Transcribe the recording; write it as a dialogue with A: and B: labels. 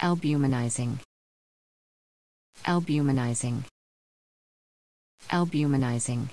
A: albuminizing. Albuminizing. Albuminizing.